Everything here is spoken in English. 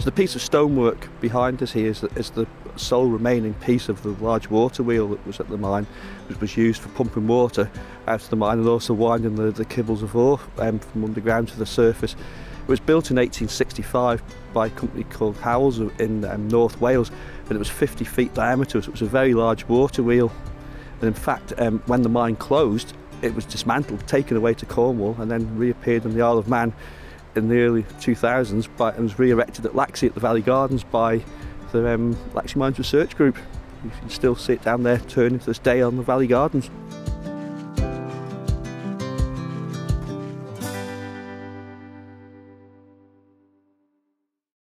So the piece of stonework behind us here is the, is the sole remaining piece of the large water wheel that was at the mine, which was used for pumping water out of the mine and also winding the, the kibbles of ore um, from underground to the surface. It was built in 1865 by a company called Howells in um, North Wales, and it was 50 feet diameter, so it was a very large water wheel. And in fact, um, when the mine closed, it was dismantled, taken away to Cornwall, and then reappeared in the Isle of Man in the early 2000s by, and was re-erected at Laxey at the Valley Gardens by the um, Laxey Mines Research Group. You can still sit down there turning to this day on the Valley Gardens.